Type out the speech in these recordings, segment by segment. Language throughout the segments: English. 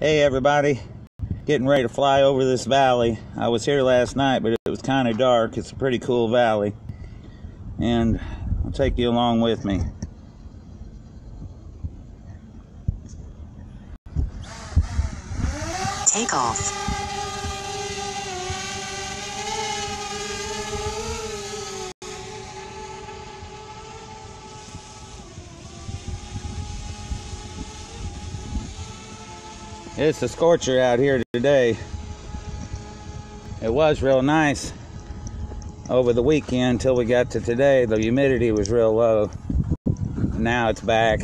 Hey everybody, getting ready to fly over this valley. I was here last night, but it was kind of dark. It's a pretty cool valley, and I'll take you along with me. Take off. It's a scorcher out here today. It was real nice over the weekend until we got to today. The humidity was real low. Now it's back.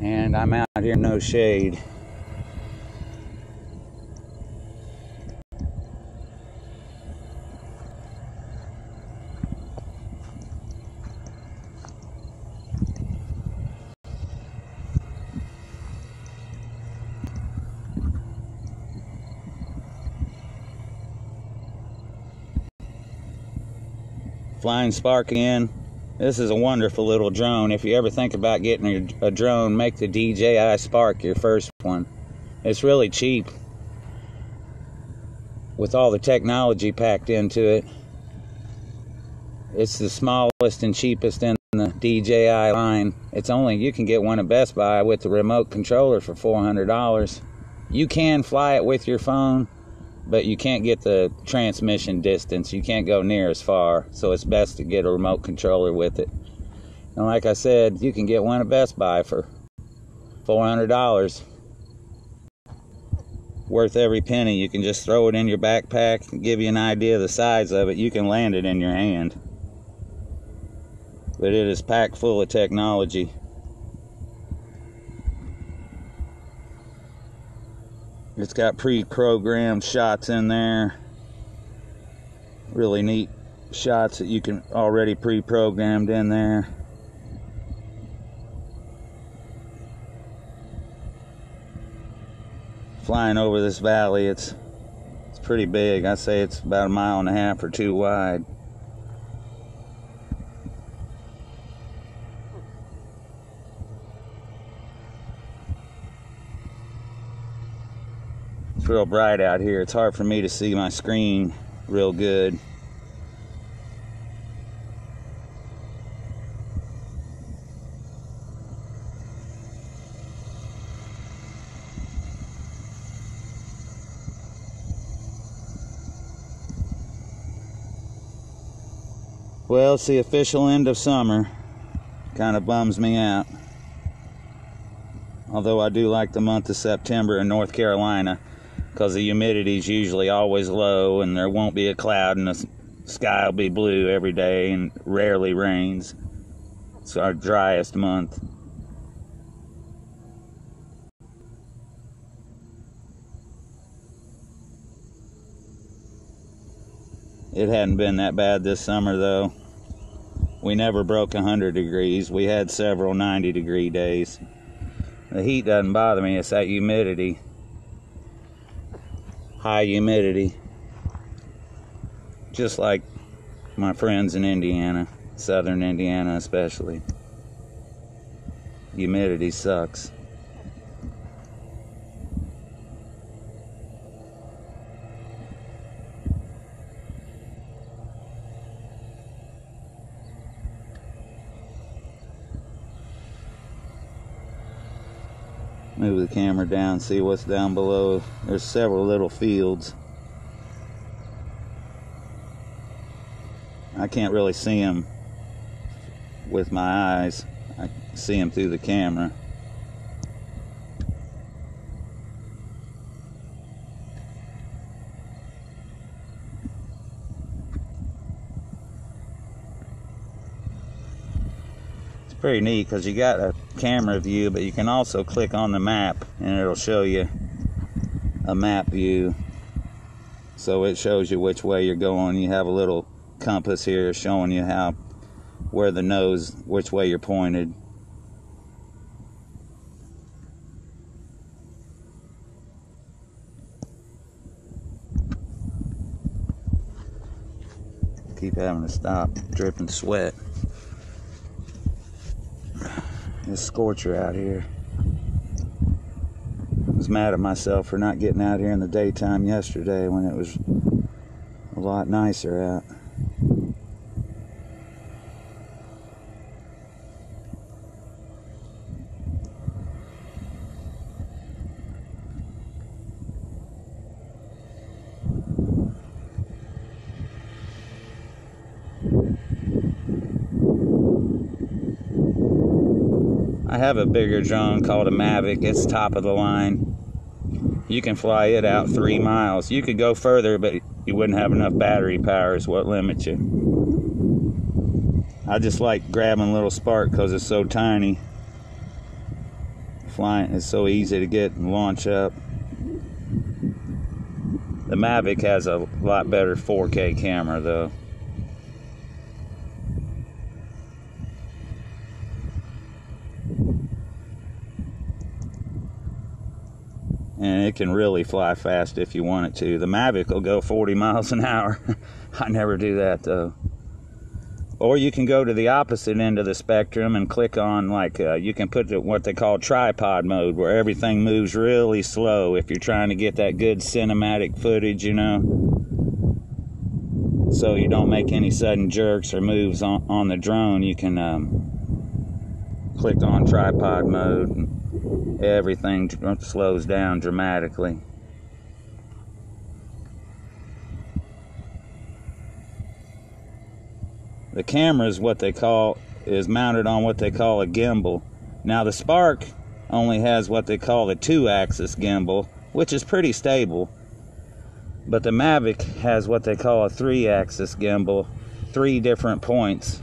And I'm out here no shade. Flying Spark in. This is a wonderful little drone. If you ever think about getting a drone, make the DJI Spark your first one. It's really cheap with all the technology packed into it. It's the smallest and cheapest in the DJI line. It's only you can get one at Best Buy with the remote controller for $400. You can fly it with your phone but you can't get the transmission distance. You can't go near as far, so it's best to get a remote controller with it. And like I said, you can get one at Best Buy for $400. Worth every penny. You can just throw it in your backpack and give you an idea of the size of it. You can land it in your hand. But it is packed full of technology. It's got pre-programmed shots in there. Really neat shots that you can already pre-programmed in there. Flying over this valley, it's it's pretty big. I say it's about a mile and a half or two wide. Real bright out here. It's hard for me to see my screen real good. Well, it's the official end of summer. Kind of bums me out. Although I do like the month of September in North Carolina because the humidity is usually always low and there won't be a cloud and the sky will be blue every day and rarely rains. It's our driest month. It hadn't been that bad this summer though. We never broke 100 degrees. We had several 90 degree days. The heat doesn't bother me, it's that humidity. High humidity. Just like my friends in Indiana, southern Indiana especially. Humidity sucks. Move the camera down, see what's down below. There's several little fields. I can't really see them with my eyes. I see them through the camera. Pretty neat because you got a camera view, but you can also click on the map and it'll show you a map view. So it shows you which way you're going. You have a little compass here showing you how where the nose, which way you're pointed. keep having to stop, dripping sweat. It's scorcher out here. I was mad at myself for not getting out here in the daytime yesterday when it was a lot nicer out. I have a bigger drone called a Mavic. It's top of the line. You can fly it out three miles. You could go further, but you wouldn't have enough battery power, is what limits you. I just like grabbing little spark because it's so tiny. Flying is so easy to get and launch up. The Mavic has a lot better 4K camera, though. And it can really fly fast if you want it to. The Mavic will go 40 miles an hour. I never do that though. Or you can go to the opposite end of the spectrum and click on like uh, you can put the, what they call tripod mode, where everything moves really slow. If you're trying to get that good cinematic footage, you know, so you don't make any sudden jerks or moves on, on the drone, you can um, click on tripod mode and everything uh, slows down dramatically. The camera is what they call is mounted on what they call a gimbal. Now the Spark only has what they call a two-axis gimbal, which is pretty stable. But the Mavic has what they call a three-axis gimbal, three different points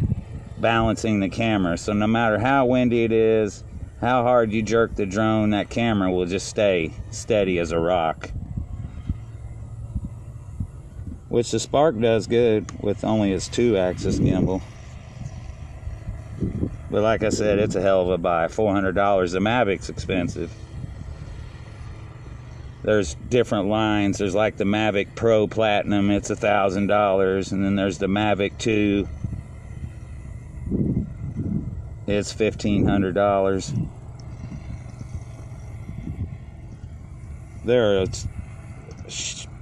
balancing the camera. So no matter how windy it is, how hard you jerk the drone, that camera will just stay steady as a rock. Which the Spark does good with only its two axis gimbal. But like I said, it's a hell of a buy. $400. The Mavic's expensive. There's different lines. There's like the Mavic Pro Platinum, it's a $1,000. And then there's the Mavic 2 it's $1,500. There are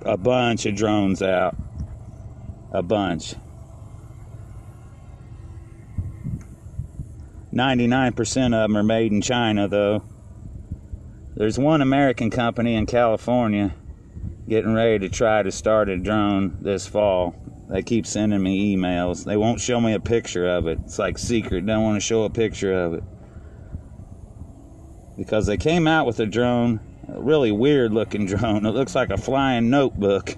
a bunch of drones out. A bunch. 99% of them are made in China, though. There's one American company in California getting ready to try to start a drone this fall. They keep sending me emails. They won't show me a picture of it. It's like secret. Don't want to show a picture of it. Because they came out with a drone, a really weird looking drone. It looks like a flying notebook.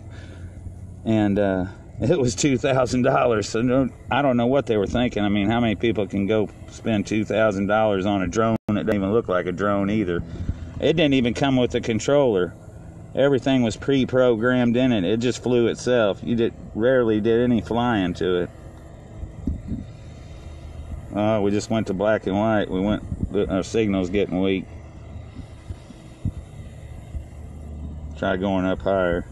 And uh, it was $2,000. So I don't know what they were thinking. I mean, how many people can go spend $2,000 on a drone that doesn't even look like a drone either? It didn't even come with a controller everything was pre-programmed in it. It just flew itself. You did rarely did any flying to it. Uh, we just went to black and white. We went. Our signal's getting weak. Try going up higher.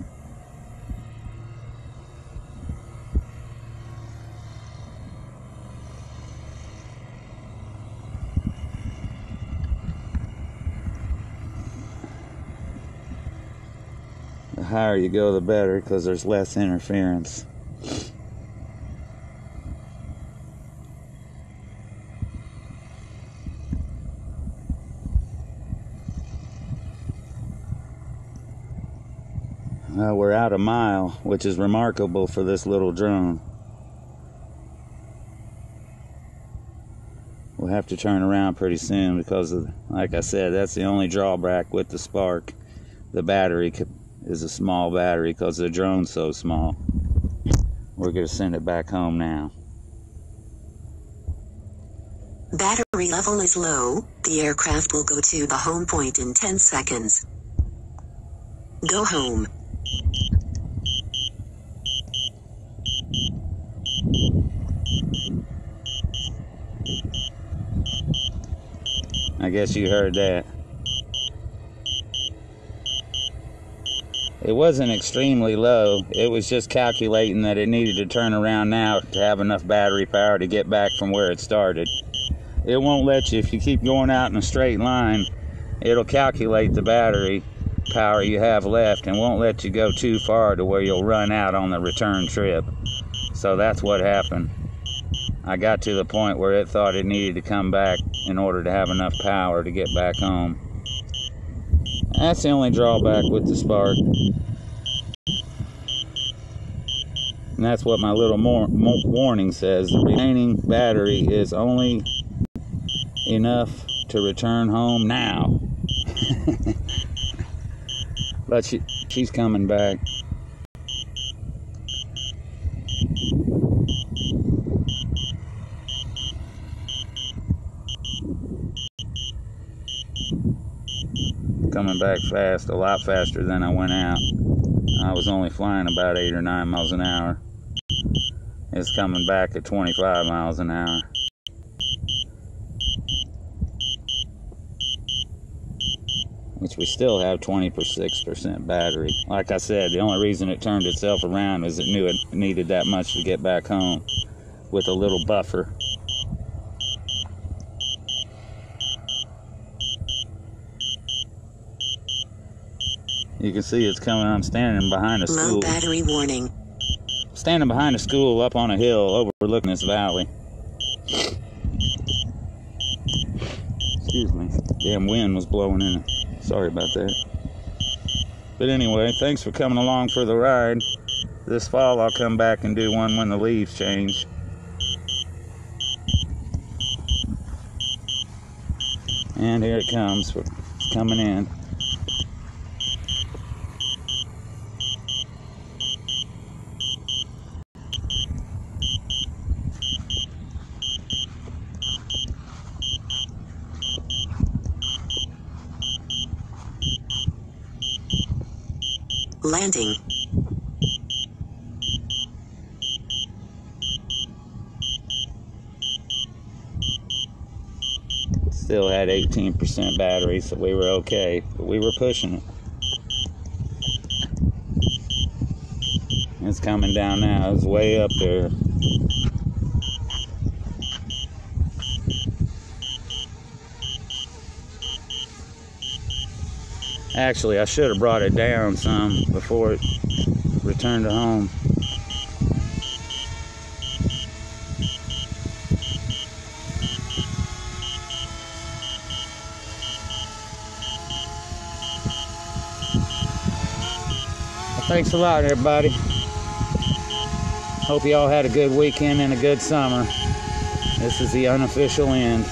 Higher you go, the better because there's less interference. Uh, we're out a mile, which is remarkable for this little drone. We'll have to turn around pretty soon because, of, like I said, that's the only drawback with the Spark. The battery is a small battery because the drone's so small. We're going to send it back home now. Battery level is low. The aircraft will go to the home point in 10 seconds. Go home. I guess you heard that. It wasn't extremely low. It was just calculating that it needed to turn around now to have enough battery power to get back from where it started. It won't let you, if you keep going out in a straight line, it'll calculate the battery power you have left and won't let you go too far to where you'll run out on the return trip. So that's what happened. I got to the point where it thought it needed to come back in order to have enough power to get back home. That's the only drawback with the Spark. And that's what my little more, warning says. The remaining battery is only enough to return home now. but she, she's coming back. Coming back fast, a lot faster than I went out. I was only flying about eight or nine miles an hour. It's coming back at 25 miles an hour. which we still have 26% battery. Like I said, the only reason it turned itself around is it knew it needed that much to get back home with a little buffer. You can see it's coming. I'm standing behind a school. Low battery warning. Standing behind a school up on a hill overlooking this valley. Excuse me. Damn wind was blowing in it. Sorry about that. But anyway, thanks for coming along for the ride. This fall I'll come back and do one when the leaves change. And here it comes. It's coming in. Landing. Still had 18% battery, so we were okay. But we were pushing it. It's coming down now. It's way up there. Actually, I should have brought it down some before it returned to home. Thanks a lot, everybody. Hope you all had a good weekend and a good summer. This is the unofficial end.